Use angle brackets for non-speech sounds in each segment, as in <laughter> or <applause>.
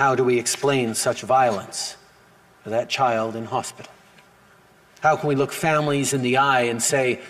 How do we explain such violence to that child in hospital? How can we look families in the eye and say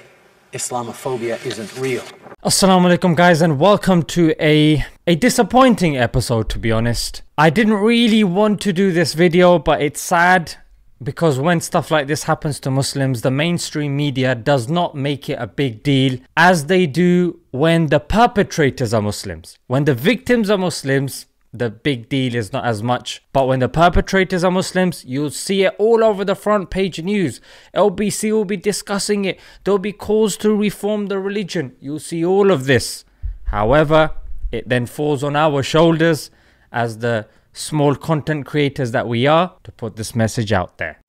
Islamophobia isn't real? Assalamu alaikum guys and welcome to a a disappointing episode to be honest. I didn't really want to do this video but it's sad because when stuff like this happens to Muslims, the mainstream media does not make it a big deal as they do when the perpetrators are Muslims. When the victims are Muslims, the big deal is not as much. But when the perpetrators are Muslims, you'll see it all over the front page news. LBC will be discussing it. There'll be calls to reform the religion. You'll see all of this. However, it then falls on our shoulders as the small content creators that we are to put this message out there.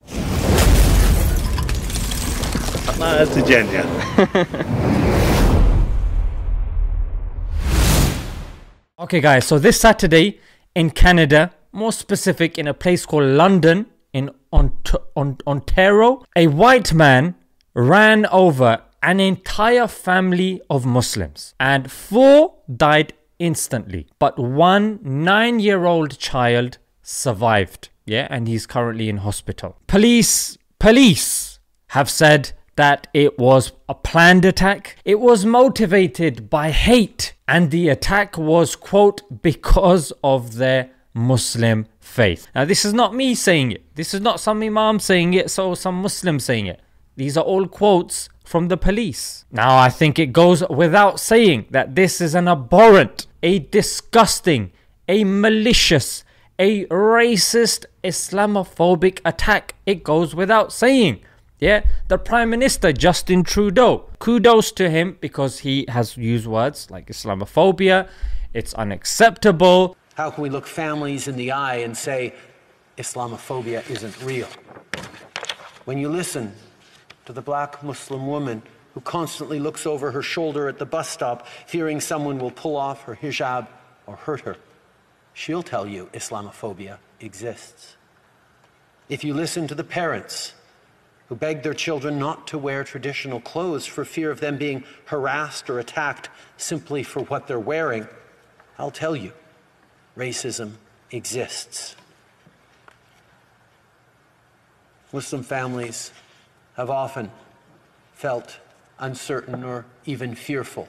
That's a genius. <laughs> Okay, guys, so this Saturday in Canada, more specific in a place called London in Ont- Ont- Ontario, a white man ran over an entire family of Muslims and four died instantly, but one nine year old child survived. Yeah, and he's currently in hospital. Police, police have said that it was a planned attack. It was motivated by hate, and the attack was, quote, because of their Muslim faith. Now, this is not me saying it. This is not some Imam saying it, so some Muslim saying it. These are all quotes from the police. Now, I think it goes without saying that this is an abhorrent, a disgusting, a malicious, a racist, Islamophobic attack. It goes without saying. Yeah, the Prime Minister Justin Trudeau. Kudos to him because he has used words like Islamophobia, it's unacceptable. How can we look families in the eye and say Islamophobia isn't real? When you listen to the black Muslim woman who constantly looks over her shoulder at the bus stop, fearing someone will pull off her hijab or hurt her, she'll tell you Islamophobia exists. If you listen to the parents who beg their children not to wear traditional clothes for fear of them being harassed or attacked simply for what they're wearing, I'll tell you, racism exists. Muslim families have often felt uncertain or even fearful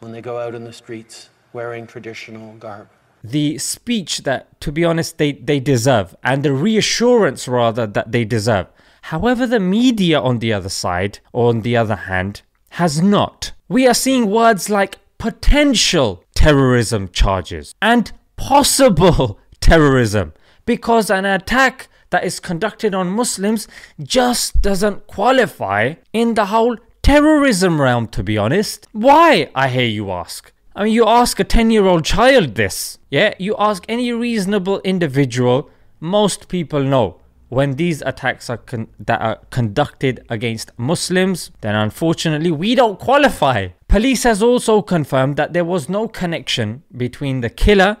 when they go out in the streets wearing traditional garb. The speech that, to be honest, they, they deserve, and the reassurance rather that they deserve. However, the media on the other side, or on the other hand, has not. We are seeing words like potential terrorism charges and possible <laughs> terrorism because an attack that is conducted on Muslims just doesn't qualify in the whole terrorism realm, to be honest. Why, I hear you ask? I mean, you ask a 10 year old child this, yeah? You ask any reasonable individual, most people know when these attacks are con- that are conducted against Muslims, then unfortunately we don't qualify. Police has also confirmed that there was no connection between the killer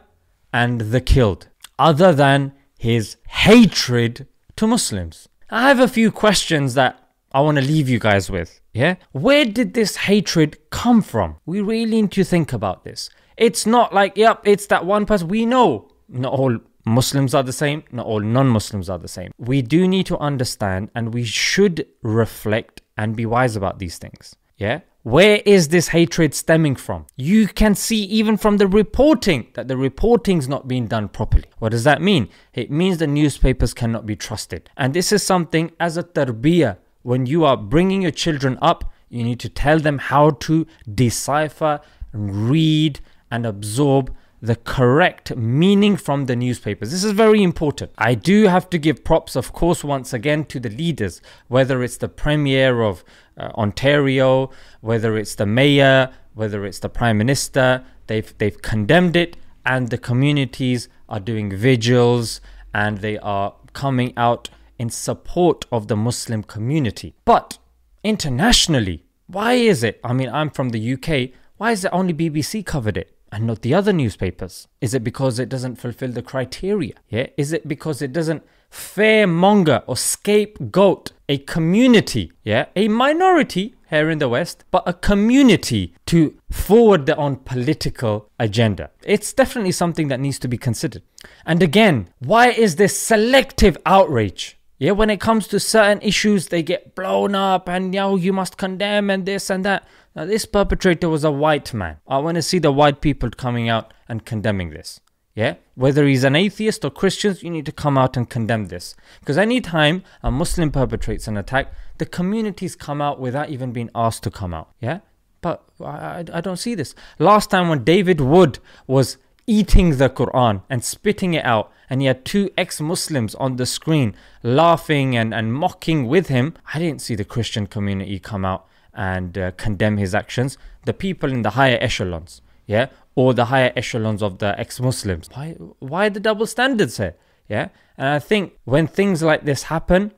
and the killed, other than his hatred to Muslims. I have a few questions that I want to leave you guys with. Yeah? Where did this hatred come from? We really need to think about this. It's not like, yep, it's that one person. We know not all Muslims are the same, not all non Muslims are the same. We do need to understand and we should reflect and be wise about these things. Yeah? Where is this hatred stemming from? You can see even from the reporting that the reporting's not being done properly. What does that mean? It means the newspapers cannot be trusted. And this is something as a tarbiyah, when you are bringing your children up, you need to tell them how to decipher, read, and absorb the correct meaning from the newspapers. This is very important. I do have to give props, of course, once again to the leaders, whether it's the Premier of uh, Ontario, whether it's the Mayor, whether it's the Prime Minister. They've, they've condemned it, and the communities are doing vigils and they are coming out in support of the Muslim community. But internationally, why is it? I mean, I'm from the UK. Why is it only BBC covered it? And not the other newspapers? Is it because it doesn't fulfill the criteria? Yeah? Is it because it doesn't fairmonger or scapegoat a community? Yeah? A minority here in the West, but a community to forward their own political agenda. It's definitely something that needs to be considered. And again, why is this selective outrage? Yeah, when it comes to certain issues, they get blown up and you know, you must condemn and this and that. Now, this perpetrator was a white man. I want to see the white people coming out and condemning this. Yeah, whether he's an atheist or Christian, you need to come out and condemn this. Because anytime a Muslim perpetrates an attack, the communities come out without even being asked to come out. Yeah, but I, I don't see this. Last time when David Wood was eating the Quran and spitting it out, and he had two ex Muslims on the screen laughing and, and mocking with him, I didn't see the Christian community come out and uh, condemn his actions. The people in the higher echelons, yeah, or the higher echelons of the ex-Muslims. Why, why the double standards here? Yeah, and I think when things like this happen,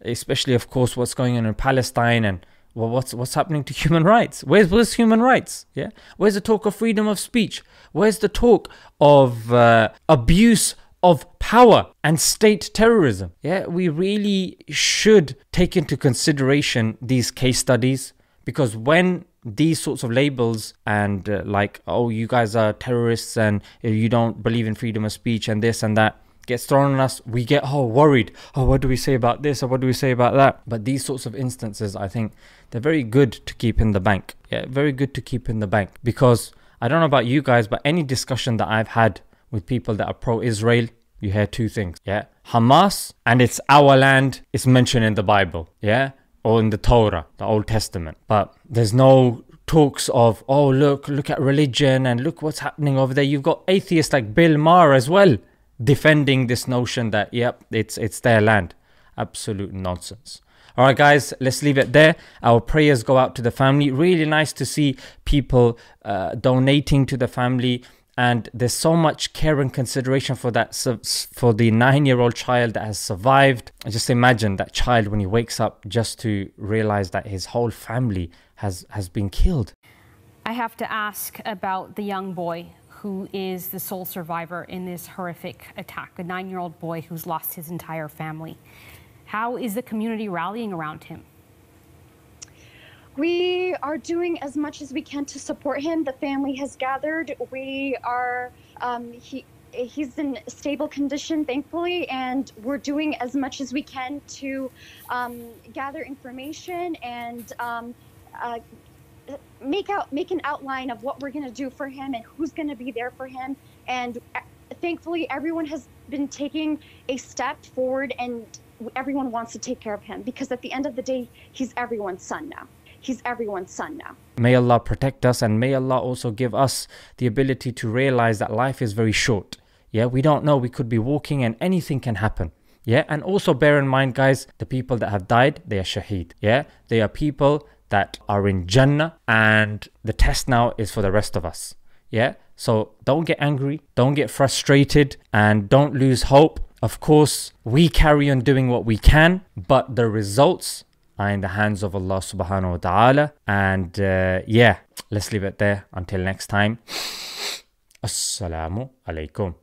especially of course what's going on in Palestine and well, what's what's happening to human rights? Where's where's human rights? Yeah, where's the talk of freedom of speech? Where's the talk of uh, abuse of power and state terrorism? Yeah, we really should take into consideration these case studies because when these sorts of labels and uh, like oh you guys are terrorists and you don't believe in freedom of speech and this and that gets thrown on us we get oh worried. Oh what do we say about this? Or what do we say about that? But these sorts of instances i think they're very good to keep in the bank. Yeah very good to keep in the bank. Because i don't know about you guys but any discussion that i've had with people that are pro-israel you hear two things. Yeah hamas and it's our land is mentioned in the bible. Yeah or in the Torah, the Old Testament. But there's no talks of, oh, look, look at religion and look what's happening over there. You've got atheists like Bill Maher as well defending this notion that, yep, it's, it's their land. Absolute nonsense. All right, guys, let's leave it there. Our prayers go out to the family. Really nice to see people uh, donating to the family and there's so much care and consideration for that for the nine year old child that has survived. Just imagine that child when he wakes up just to realize that his whole family has has been killed. I have to ask about the young boy who is the sole survivor in this horrific attack a nine year old boy who's lost his entire family. How is the community rallying around him we are doing as much as we can to support him. The family has gathered. We are, um, he, he's in stable condition, thankfully, and we're doing as much as we can to um, gather information and um, uh, make out make an outline of what we're going to do for him and who's going to be there for him. And uh, thankfully, everyone has been taking a step forward, and everyone wants to take care of him because at the end of the day, he's everyone's son now. He's everyone's son now. May Allah protect us and may Allah also give us the ability to realize that life is very short. Yeah, we don't know. We could be walking and anything can happen. Yeah, and also bear in mind, guys, the people that have died, they are shaheed. Yeah, they are people that are in Jannah, and the test now is for the rest of us. Yeah, so don't get angry, don't get frustrated, and don't lose hope. Of course, we carry on doing what we can, but the results are in the hands of Allah subhanahu wa ta'ala. And uh, yeah, let's leave it there. Until next time. Assalamu alaikum.